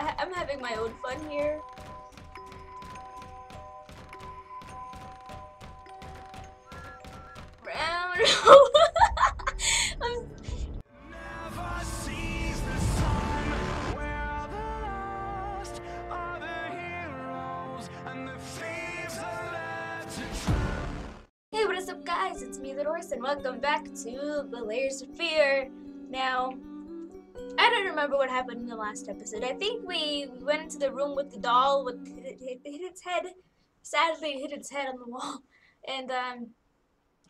I I'm having my own fun here. Round. I'm Never sees the sun where the lost are the heroes and the thieves are left to try. Hey, what is up, guys? It's me, the Doris, and welcome back to the Layers of Fear. Now, I don't remember what happened in the last episode. I think we went into the room with the doll, with it, it, it hit its head. Sadly, it hit its head on the wall, and um,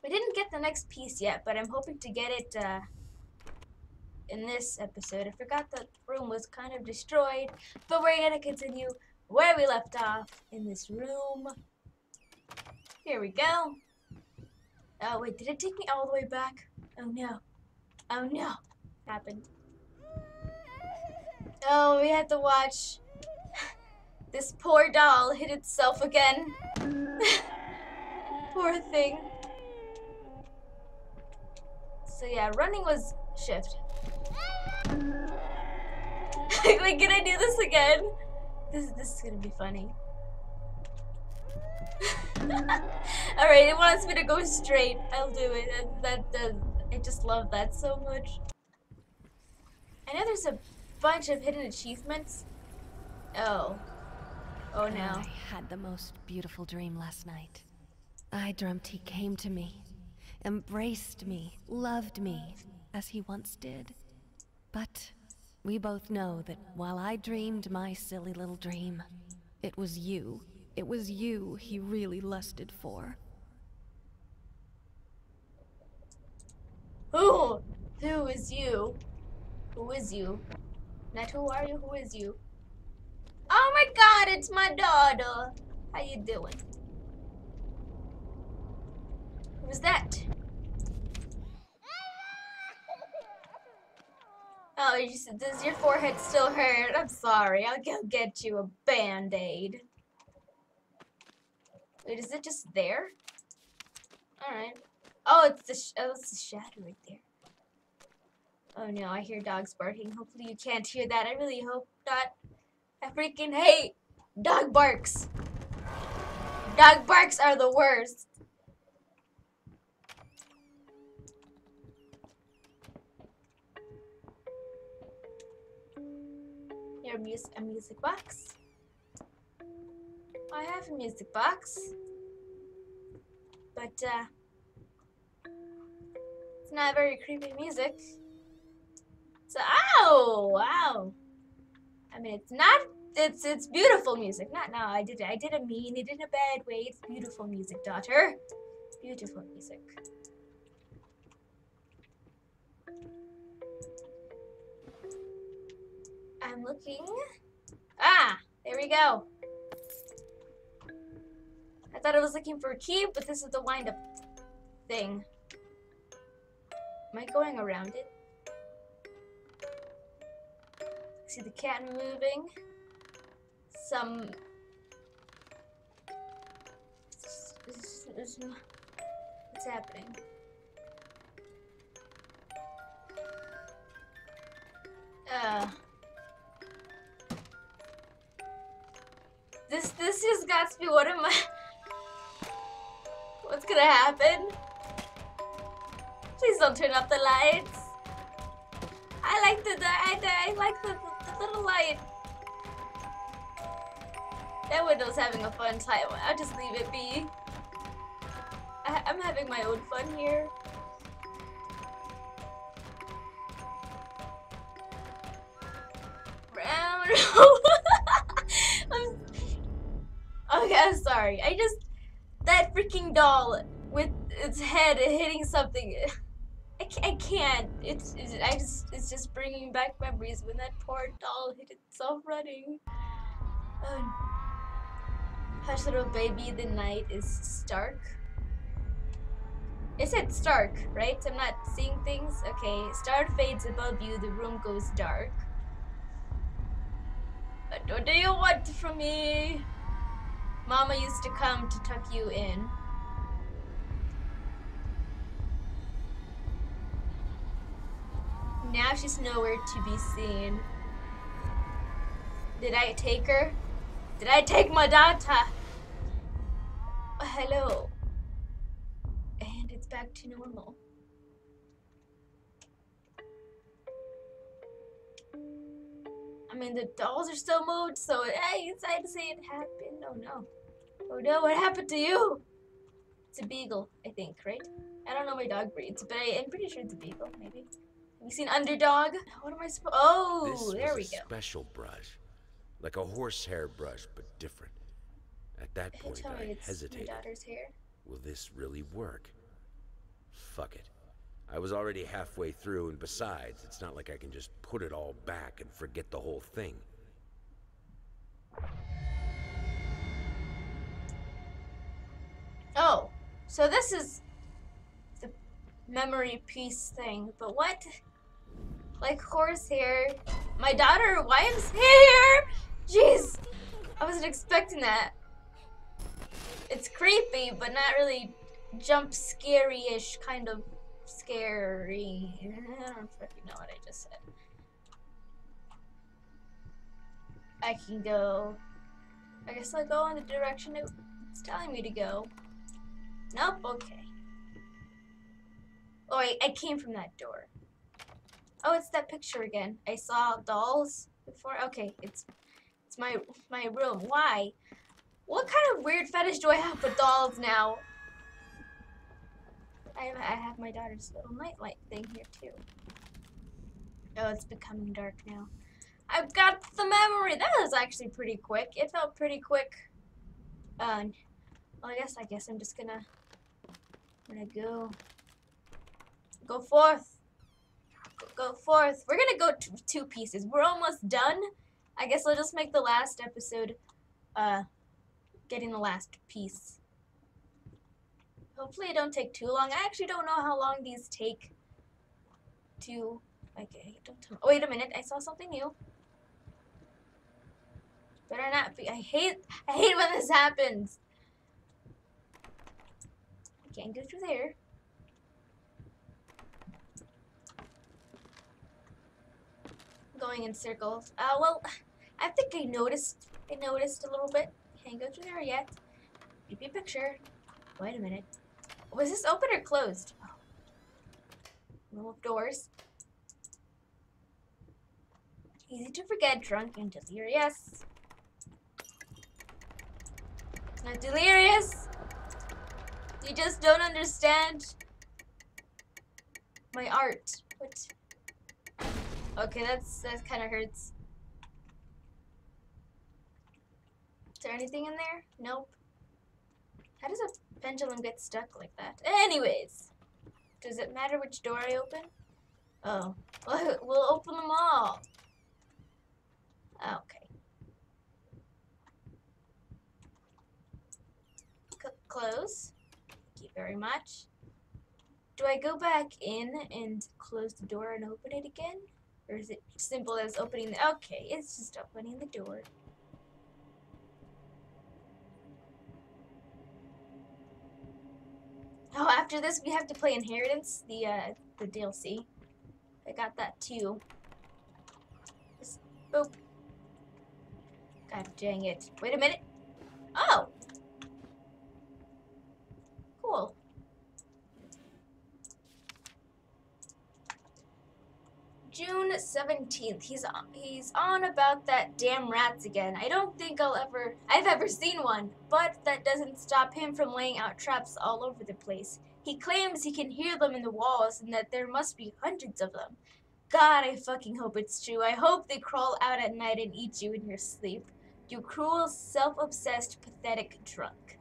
we didn't get the next piece yet. But I'm hoping to get it uh, in this episode. I forgot that the room was kind of destroyed, but we're gonna continue where we left off in this room. Here we go. Oh wait, did it take me all the way back? Oh no. Oh no. Happened. Oh, we had to watch this poor doll hit itself again. poor thing. So yeah, running was shift. Wait, can I do this again? This this is gonna be funny. Alright, it wants me to go straight. I'll do it. That, that, that, I just love that so much. I know there's a bunch of hidden achievements. Oh. Oh no. I had the most beautiful dream last night. I dreamt he came to me, embraced me, loved me, as he once did. But we both know that while I dreamed my silly little dream, it was you. It was you he really lusted for. Who? Who is you? Who is you? Not who are you? Who is you? Oh my god, it's my daughter. How you doing? Who's that? Oh, you just, does your forehead still hurt? I'm sorry. I'll go get you a band-aid. Wait, is it just there? Alright. Oh, it's the sh oh, it's the shadow right there. Oh no, I hear dogs barking. Hopefully you can't hear that. I really hope not. I freaking hate dog barks. Dog barks are the worst. Your mus a music box. I have a music box, but uh, it's not very creepy music. So, oh, wow. I mean, it's not. It's it's beautiful music. Not no. I did I didn't mean it in a bad way. It's beautiful music, daughter. Beautiful music. I'm looking. Ah, there we go. I thought I was looking for a key, but this is the wind-up thing. Am I going around it? See the cat moving. Some. What's happening? Uh. This this just got to be one of my. What's gonna happen? Please don't turn off the lights. I like the I, I like the, little light. That window's having a fun time. I'll just leave it be. I, I'm having my own fun here. Round. Okay, I'm sorry. I just that freaking doll with its head hitting something. I can't. I can't. It's, it's. I just. It's just bringing back memories when that poor doll hit itself running. Oh. Hush, little baby. The night is stark. It said stark, right? I'm not seeing things. Okay. Star fades above you. The room goes dark. But what do you want from me? Mama used to come to tuck you in. Now she's nowhere to be seen. Did I take her? Did I take my daughter? Hello. And it's back to normal. I mean, the dolls are still moved, so hey, it's sad to say it happened. Oh no. Oh no, what happened to you? It's a beagle, I think, right? I don't know my dog breeds, but I, am pretty sure it's a beagle, maybe. You seen Underdog? What am I supposed? Oh, This there we a go. special brush. Like a horsehair brush, but different. At that point, I hesitated. daughter's hair. Will this really work? Fuck it. I was already halfway through, and besides, it's not like I can just put it all back and forget the whole thing. Oh, so this is the memory piece thing, but what? Like horsehair. My daughter wife's hair? Jeez, I wasn't expecting that. It's creepy, but not really jump scary-ish kind of scary. I don't fucking know what I just said. I can go. I guess I'll go in the direction it's telling me to go. Nope, okay. Oh, I came from that door. Oh, it's that picture again. I saw dolls before. Okay, it's it's my my room. Why? What kind of weird fetish do I have with dolls now? I have, I have my daughter's little nightlight thing here too. Oh, it's becoming dark now. I've got the memory. That was actually pretty quick. It felt pretty quick. Uh, well, I guess I guess I'm just gonna gonna go go forth. Go, forth. We're gonna go to two pieces. We're almost done. I guess I'll just make the last episode uh getting the last piece. Hopefully it don't take too long. I actually don't know how long these take to okay, don't tell. Oh, wait a minute, I saw something new. Better not be I hate I hate when this happens. I can't go through there. Going in circles. Uh, well, I think I noticed. I noticed a little bit. Can't go through there yet. Creepy picture. Wait a minute. Was this open or closed? Oh. Doors. Easy to forget, drunk and delirious. Not delirious. You just don't understand my art. What? Okay, that's that kind of hurts. Is there anything in there? Nope. How does a pendulum get stuck like that? Anyways, does it matter which door I open? Oh, well, open them all. Okay. C- close. Thank you very much. Do I go back in and close the door and open it again? Or is it simple as opening the... Okay, it's just opening the door. Oh, after this we have to play Inheritance, the uh, the DLC. I got that too. Just boop. God dang it. Wait a minute. Oh! 17th. He's on, he's on about that damn rats again. I don't think I'll ever I've ever seen one, but that doesn't stop him from laying out traps all over the place. He claims he can hear them in the walls and that there must be hundreds of them. God, I fucking hope it's true. I hope they crawl out at night and eat you in your sleep. You cruel, self-obsessed, pathetic drunk.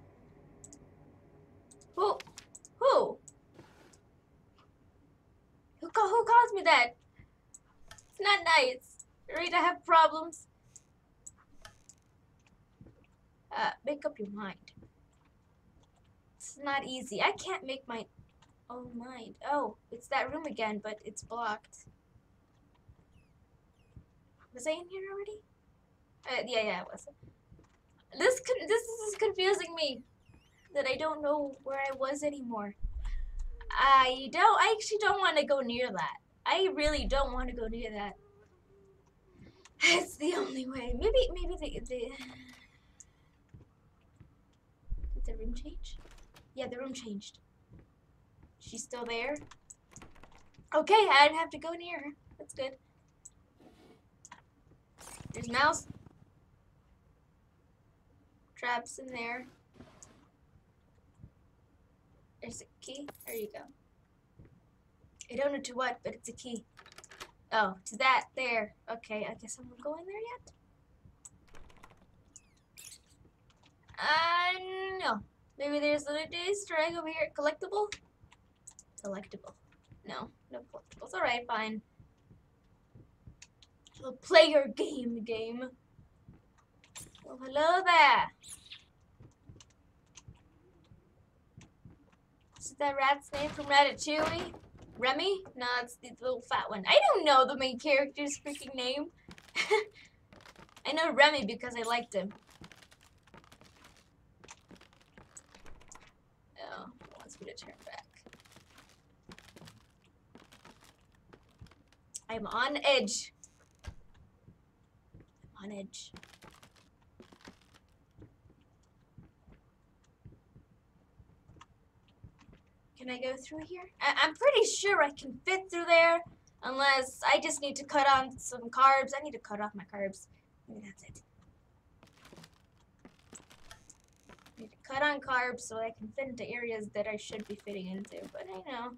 Who? Who? Who, who calls me that? Not nice. Rita have problems. Uh, make up your mind. It's not easy. I can't make my own mind. Oh, it's that room again, but it's blocked. Was I in here already? Uh, yeah, yeah, I was. This this is confusing me. That I don't know where I was anymore. I don't. I actually don't want to go near that. I really don't want to go near that. It's the only way. Maybe, maybe the the. Did the room change? Yeah, the room changed. She's still there. Okay, I didn't have to go near her. That's good. There's mouse traps in there. There's a key. There you go. I don't know to what, but it's a key. Oh, to that there. Okay, I guess I'm not gonna go in there yet. Uh, no. Maybe there's a Easter egg over here. Collectible? Collectible. No, no collectibles. Alright, fine. We'll play your game, game. Oh, hello there. Is that rat's name from Ratatouille? Remy? No, it's the little fat one. I don't know the main character's freaking name. I know Remy because I liked him. Oh, wants me to turn back. I'm on edge. I'm on edge. Can I go through here? I I'm pretty sure I can fit through there. Unless I just need to cut on some carbs. I need to cut off my carbs. Maybe that's it. I need to cut on carbs so I can fit into areas that I should be fitting into. But I know.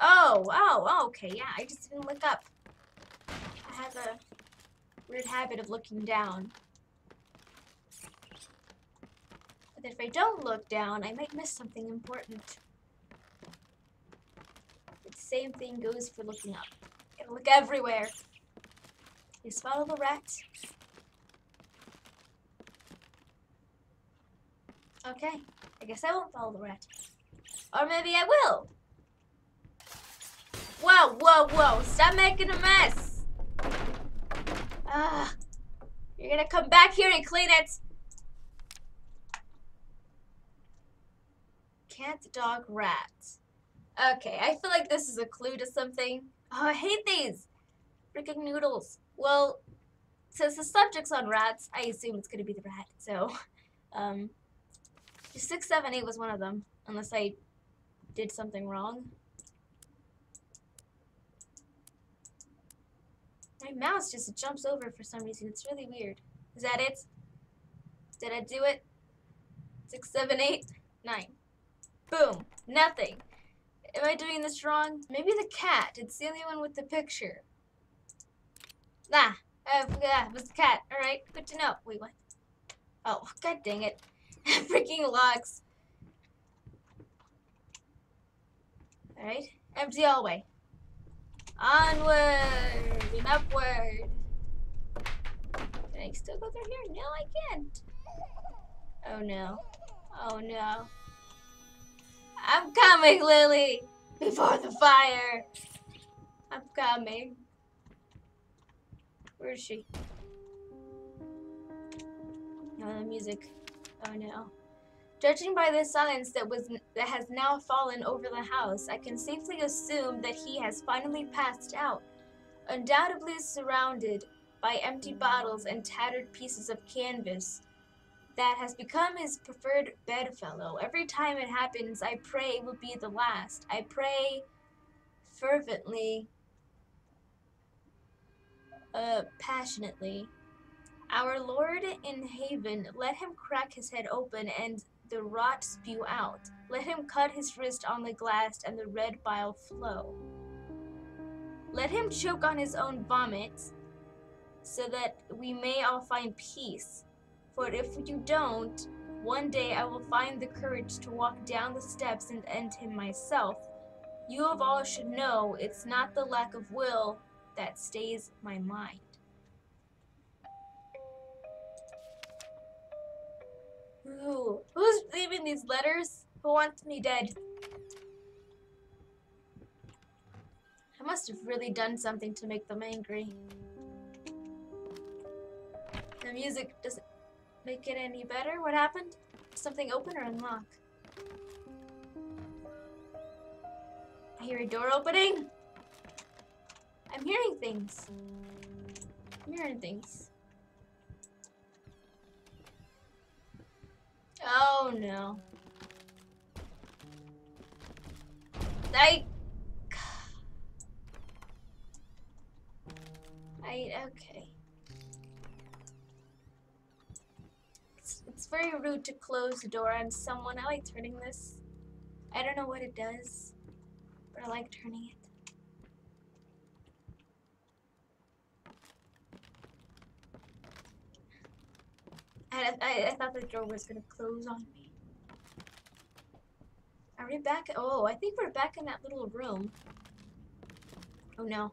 Oh, oh, oh okay, yeah. I just didn't look up. I have a weird habit of looking down. But if I don't look down, I might miss something important. The same thing goes for looking up. Gotta look everywhere. You follow the rat. Okay, I guess I won't follow the rat. Or maybe I will. Whoa, whoa, whoa, stop making a mess. Ah, you're gonna come back here and clean it. Cat, dog, rat. Okay, I feel like this is a clue to something. Oh, I hate these! Freaking noodles. Well, since the subject's on rats, I assume it's gonna be the rat. So, um, six, seven, eight was one of them, unless I did something wrong. My mouse just jumps over for some reason. It's really weird. Is that it? Did I do it? Six, seven, eight, nine. Boom. Nothing. Am I doing this wrong? Maybe the cat. It's the only one with the picture. Nah. Uh, yeah, it was the cat. Alright, good to know. Wait, what? Oh, god dang it. Freaking locks. Alright, empty hallway. Onward and upward. Can I still go through here? No, I can't. Oh no. Oh no. I'm coming, Lily! Before the fire! I'm coming. Where is she? Oh, the music. Oh no. Judging by the silence that was that has now fallen over the house, I can safely assume that he has finally passed out, undoubtedly surrounded by empty bottles and tattered pieces of canvas that has become his preferred bedfellow. Every time it happens, I pray it will be the last. I pray fervently, uh, passionately. Our Lord in heaven, let him crack his head open and the rot spew out. Let him cut his wrist on the glass and the red bile flow. Let him choke on his own vomit so that we may all find peace. For if you don't, one day I will find the courage to walk down the steps and end him myself. You of all should know it's not the lack of will that stays my mind. Ooh, who's leaving these letters? Who wants me dead? I must have really done something to make them angry. The music doesn't make it any better. What happened? Something open or unlock? I hear a door opening. I'm hearing things. I'm hearing things. Oh no. I. I. Okay. Very rude to close the door on someone. I like turning this. I don't know what it does, but I like turning it. I, I, I thought the door was gonna close on me. Are we back? Oh, I think we're back in that little room. Oh no.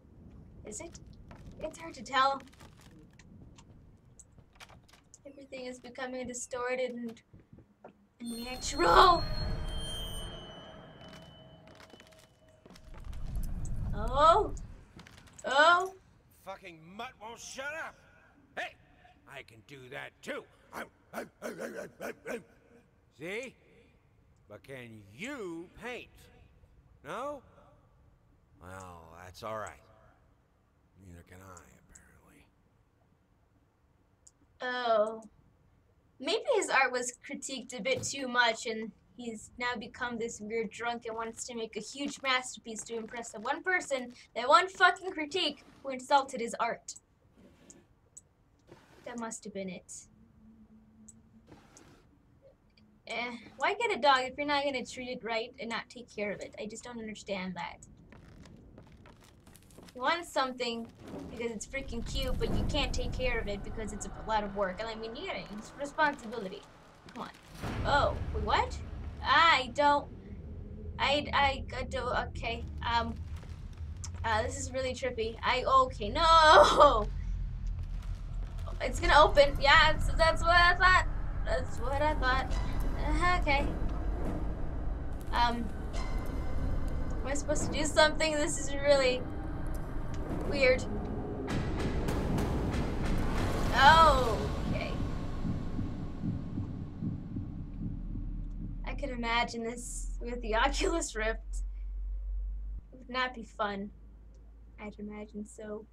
Is it? It's hard to tell. Everything is becoming distorted and, natural. Oh. Oh. Fucking mutt won't shut up. Hey, I can do that too. See? But can you paint? No? Well, that's all right. Neither can I, apparently. Oh. Maybe his art was critiqued a bit too much and he's now become this weird drunk and wants to make a huge masterpiece to impress the one person, that one fucking critique who insulted his art. That must have been it. Eh, why get a dog if you're not gonna treat it right and not take care of it? I just don't understand that. You want something because it's freaking cute, but you can't take care of it because it's a lot of work. And I mean, yeah, it's responsibility. Come on. Oh, wait, what? I don't. I I I do. Okay. Um. Uh, this is really trippy. I okay. No. It's gonna open. Yeah, that's what I thought. That's what I thought. Uh, okay. Um. Am I supposed to do something? This is really weird. Oh, okay. I could imagine this with the Oculus Rift. It would not be fun. I'd imagine so.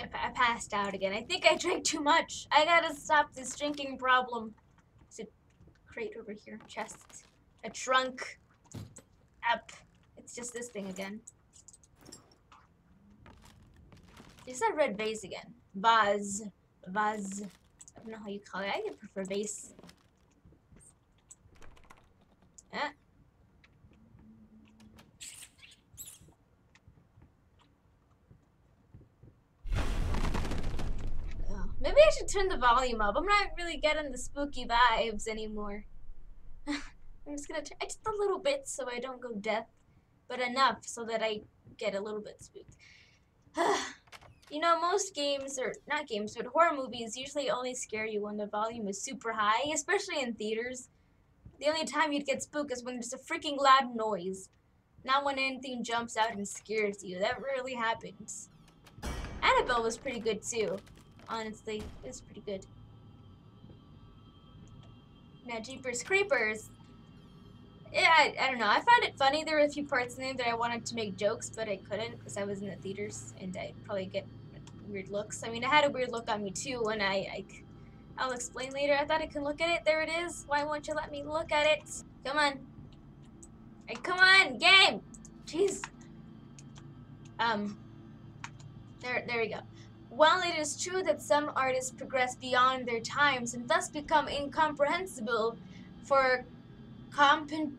I I passed out again. I think I drank too much. I gotta stop this drinking problem. There's a crate over here. Chest. A trunk. Up. It's just this thing again. It's that red vase again. Vase. Vase. I don't know how you call it. I prefer vase. Eh. Oh, Maybe I should turn the volume up. I'm not really getting the spooky vibes anymore. I'm just gonna turn just a little bit so I don't go deaf, but enough so that I get a little bit spooked. you know, most games, or not games, but horror movies usually only scare you when the volume is super high, especially in theaters. The only time you'd get spooked is when there's a freaking loud noise. Not when anything jumps out and scares you. That rarely happens. Annabelle was pretty good too. Honestly, it's pretty good. Now, Jeepers Creepers. Yeah, I, I don't know. I found it funny. There were a few parts in there that I wanted to make jokes, but I couldn't because I was in the theaters and I'd probably get weird looks. I mean, it had a weird look on me too when I, I I'll explain later. I thought I could look at it. There it is. Why won't you let me look at it? Come on. Hey, come on, game. Jeez. Um. There, there we go. While it is true that some artists progress beyond their times and thus become incomprehensible for compen,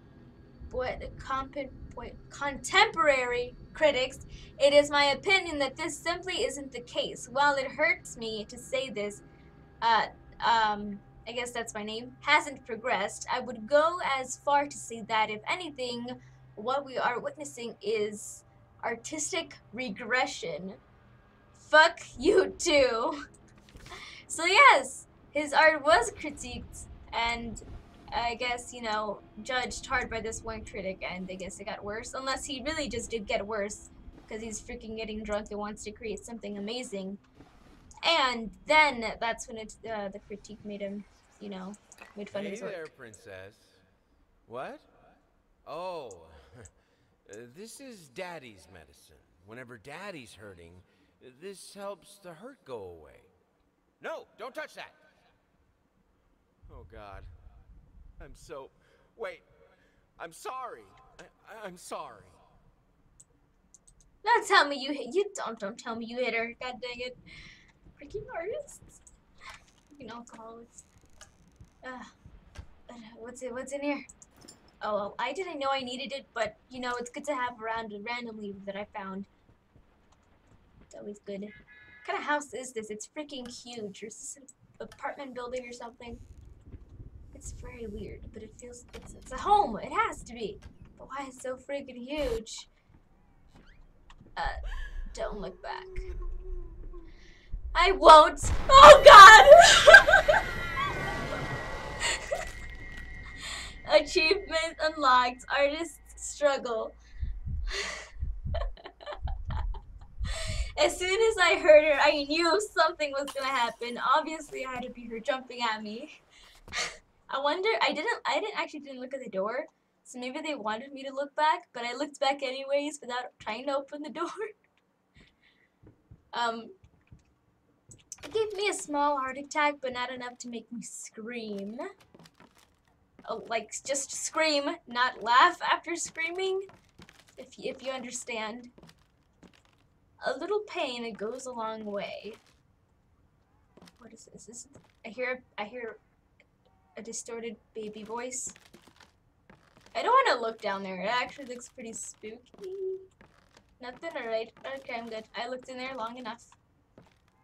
what, compen, what, contemporary critics, it is my opinion that this simply isn't the case. While it hurts me to say this, uh, um, I guess that's my name, hasn't progressed, I would go as far to say that, if anything, what we are witnessing is artistic regression. Fuck you too. So yes, his art was critiqued and I guess, you know, judged hard by this one critic and I guess it got worse. Unless he really just did get worse because he's freaking getting drunk and wants to create something amazing. And then that's when it, uh, the critique made him, you know, made fun of Hey his work. there, princess. What? Oh, uh, this is Daddy's medicine. Whenever Daddy's hurting, this helps the hurt go away. No, don't touch that! Oh, God. I'm so. Wait. I'm sorry. I, I'm sorry. Don't tell me you hit. You don't. Don't tell me you hit her. God dang it. Freaking artists. Freaking alcoholics. Uh, uh, what's it? What's in here? Oh, well, I didn't know I needed it, but you know it's good to have around randomly that I found. It's always good. What kind of house is this? It's freaking huge. Is this an apartment building or something? It's very weird, but it feels it's, it's a home. It has to be. But why is it so freaking huge? Uh, don't look back. I won't. Oh God! Achievement unlocked. Artist struggle. As soon as I heard her, I knew something was gonna happen. Obviously, I had to be her jumping at me. I wonder. I didn't. I didn't actually didn't look at the door. So maybe they wanted me to look back, but I looked back anyways without trying to open the door. um, it gave me a small heart attack, but not enough to make me scream. Oh, like, just scream, not laugh after screaming, if, if you understand. A little pain, it goes a long way. What is this? this I hear, I hear a distorted baby voice. I don't want to look down there. It actually looks pretty spooky. Nothing? Alright. Okay, I'm good. I looked in there long enough.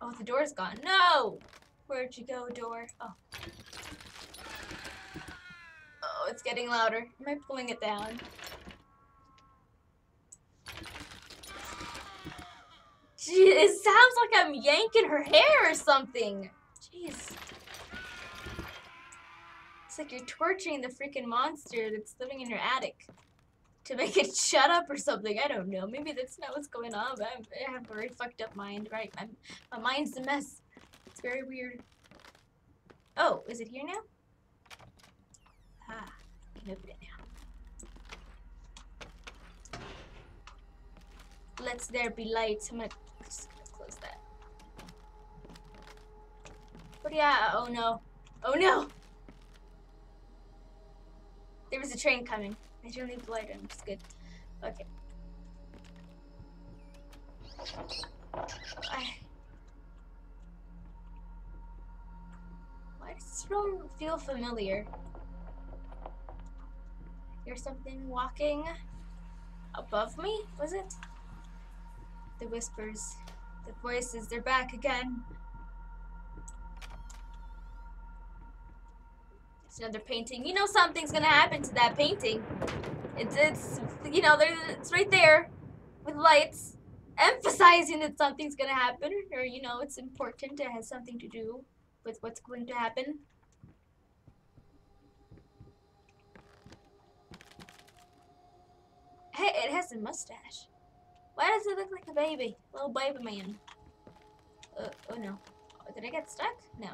Oh, the door's gone. No! Where'd you go, door? Oh. Oh, it's getting louder. Am I pulling it down? It sounds like I'm yanking her hair or something. Jeez. It's like you're torturing the freaking monster that's living in your attic to make it shut up or something. I don't know. Maybe that's not what's going on. But I have a very fucked up mind, right? My, my mind's a mess. It's very weird. Oh, is it here now? Ah, I can open it now. Let's there be light. I'm gonna But yeah, uh, oh no. Oh no! There was a train coming. I leave the light on, is good. Okay. I... Why does this room feel familiar? Here's something walking above me, was it? The whispers, the voices, they're back again. It's another painting. You know something's gonna happen to that painting. It's, it's you know, it's right there with lights emphasizing that something's gonna happen, or you know, it's important. It has something to do with what's going to happen. Hey, it has a mustache. Why does it look like a baby? Little baby man. Uh, oh no. Did I get stuck? No.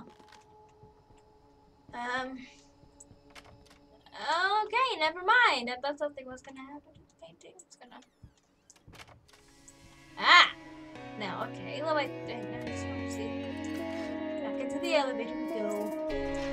Um. Okay, never mind. I thought something was gonna happen to the painting. It's gonna. Ah! Now, okay. Well, I, I just see. Back into the elevator we go.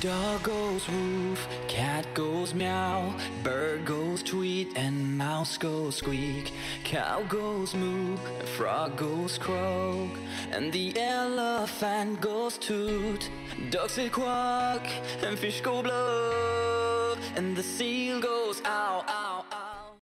Dog goes woof, cat goes meow, bird goes tweet, and mouse goes squeak. Cow goes moo, frog goes croak, and the elephant goes toot. Ducks say quack, and fish go bluff, and the seal goes.